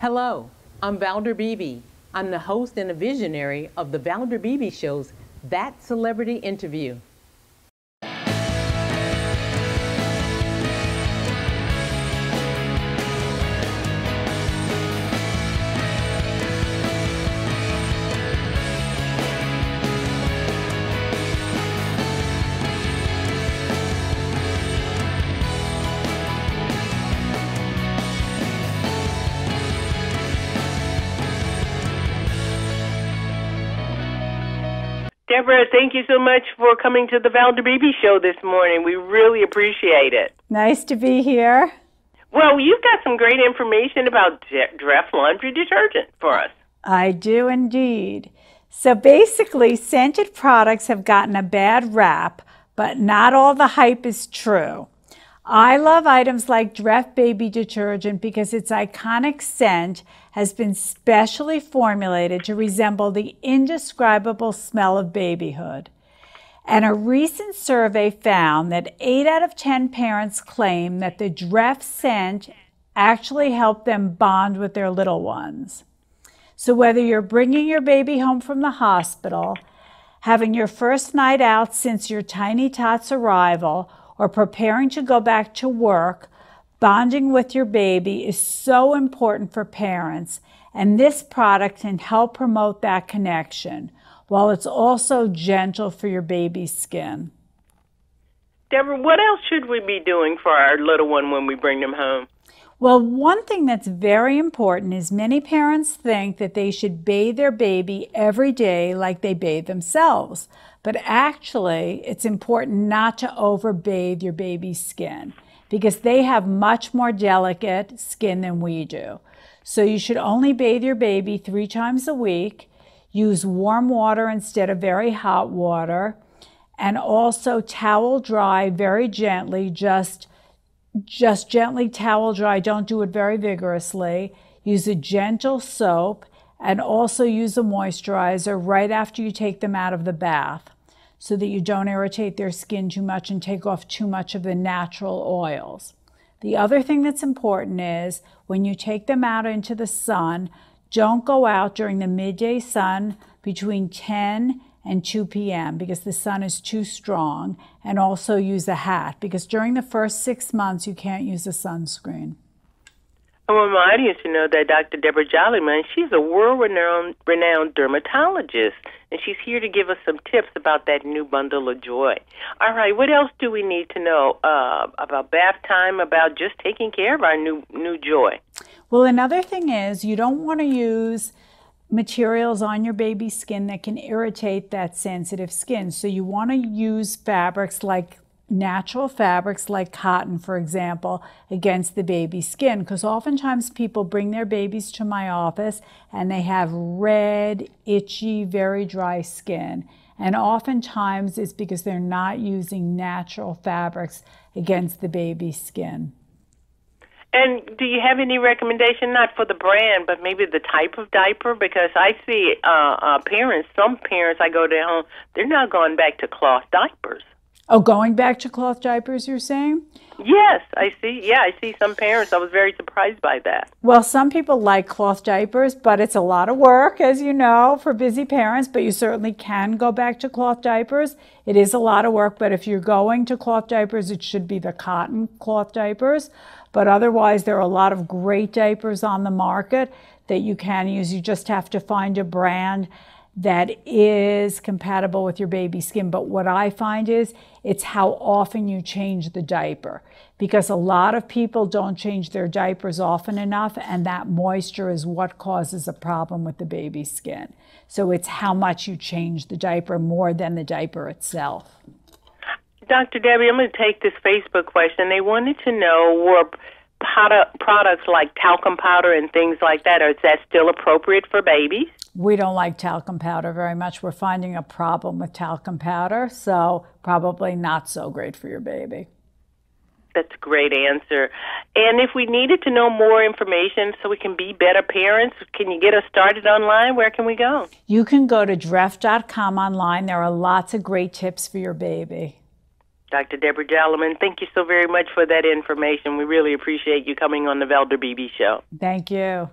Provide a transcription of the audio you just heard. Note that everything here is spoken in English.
Hello, I'm Valder Beebe. I'm the host and a visionary of the Valder Beebe Show's That Celebrity Interview. Deborah, thank you so much for coming to the Valder Beebe show this morning. We really appreciate it. Nice to be here. Well, you've got some great information about Dreft laundry detergent for us. I do indeed. So basically, scented products have gotten a bad rap, but not all the hype is true. I love items like Dreft Baby Detergent because its iconic scent has been specially formulated to resemble the indescribable smell of babyhood. And a recent survey found that 8 out of 10 parents claim that the Dreft scent actually helped them bond with their little ones. So whether you're bringing your baby home from the hospital, having your first night out since your tiny tot's arrival, or preparing to go back to work, bonding with your baby is so important for parents, and this product can help promote that connection while it's also gentle for your baby's skin. Deborah, what else should we be doing for our little one when we bring them home? Well, one thing that's very important is many parents think that they should bathe their baby every day like they bathe themselves. But actually, it's important not to overbathe your baby's skin because they have much more delicate skin than we do. So you should only bathe your baby three times a week. Use warm water instead of very hot water. And also towel dry very gently, just just gently towel dry. Don't do it very vigorously. Use a gentle soap and also use a moisturizer right after you take them out of the bath so that you don't irritate their skin too much and take off too much of the natural oils. The other thing that's important is when you take them out into the sun, don't go out during the midday sun between 10 and 2 p.m. because the sun is too strong, and also use a hat because during the first six months you can't use a sunscreen. I want my audience to know that Dr. Deborah Jaliman, she's a world-renowned renowned dermatologist, and she's here to give us some tips about that new bundle of joy. All right, what else do we need to know uh, about bath time, about just taking care of our new new joy? Well, another thing is you don't want to use materials on your baby's skin that can irritate that sensitive skin. So you want to use fabrics like natural fabrics like cotton, for example, against the baby's skin. Because oftentimes people bring their babies to my office and they have red, itchy, very dry skin. And oftentimes it's because they're not using natural fabrics against the baby's skin. And do you have any recommendation, not for the brand, but maybe the type of diaper? Because I see uh, uh, parents, some parents I go down, they're not going back to cloth diapers. Oh, going back to cloth diapers, you're saying? Yes, I see. Yeah, I see some parents. I was very surprised by that. Well, some people like cloth diapers, but it's a lot of work, as you know, for busy parents. But you certainly can go back to cloth diapers. It is a lot of work, but if you're going to cloth diapers, it should be the cotton cloth diapers. But otherwise, there are a lot of great diapers on the market that you can use. You just have to find a brand that is compatible with your baby's skin. But what I find is it's how often you change the diaper because a lot of people don't change their diapers often enough, and that moisture is what causes a problem with the baby's skin. So it's how much you change the diaper more than the diaper itself. Dr. Debbie, I'm going to take this Facebook question. They wanted to know were products like talcum powder and things like that, is that still appropriate for babies? We don't like talcum powder very much. We're finding a problem with talcum powder, so probably not so great for your baby. That's a great answer. And if we needed to know more information so we can be better parents, can you get us started online? Where can we go? You can go to dreft.com online. There are lots of great tips for your baby. Dr. Deborah Jaliman, thank you so very much for that information. We really appreciate you coming on the Valder Beebe Show. Thank you.